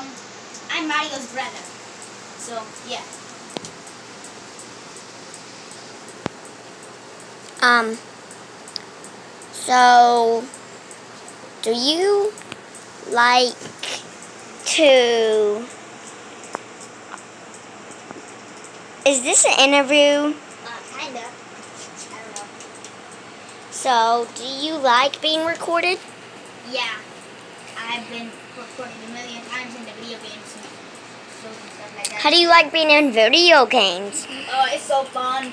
Um, I'm Mario's brother. So, yeah. Um, so, do you like to. Is this an interview? Uh, kinda. I don't know. So, do you like being recorded? Yeah. I've been recorded a million times in the video games like. How do you like being in video games? Oh, it's so fun.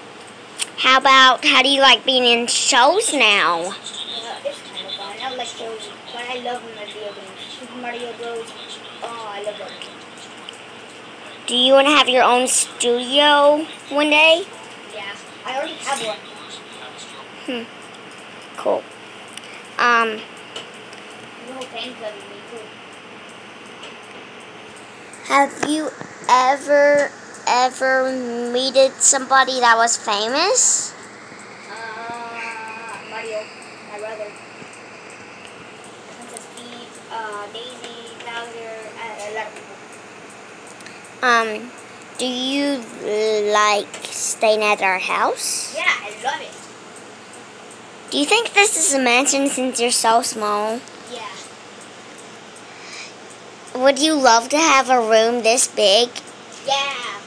How about how do you like being in shows now? Uh, it's kind of fun. I like shows, but I love my video games. Super Mario Bros. Oh, I love them. Do you want to have your own studio one day? Yeah. I already have one. Hmm. Cool. Um, The whole fan club would be cool. Have you ever ever meted somebody that was famous? Uh, Mario, my brother. Princess Peach, uh, Daisy, Bowser, uh, a lot of people. Um, do you uh, like staying at our house? Yeah, I love it. Do you think this is a mansion since you're so small? Yeah. Would you love to have a room this big? Yeah.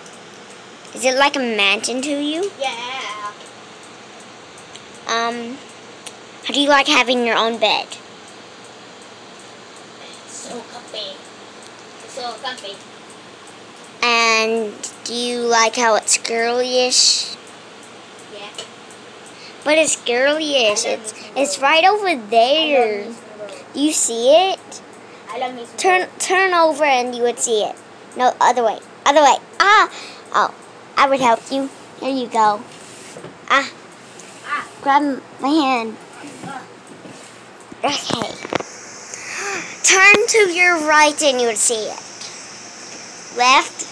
Is it like a mansion to you? Yeah. Um, how do you like having your own bed? So comfy. So comfy. And do you like how it's girly-ish? Yeah. But it's girly-ish. It's it's right over there. Do you see it? I love Disney Turn turn over and you would see it. No, other way. Other way. Ah! Oh, I would help you. Here you go. Ah, Ah. grab my hand. Okay. Turn to your right and you would see it. Left?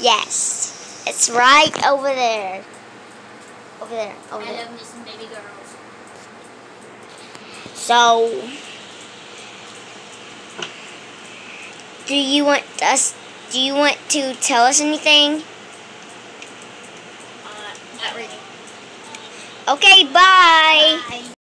Yes. It's right over there. Over there. Over I there. love me some baby girls. So, do you want us? Do you want to tell us anything? Uh, not really. Okay, bye. Bye.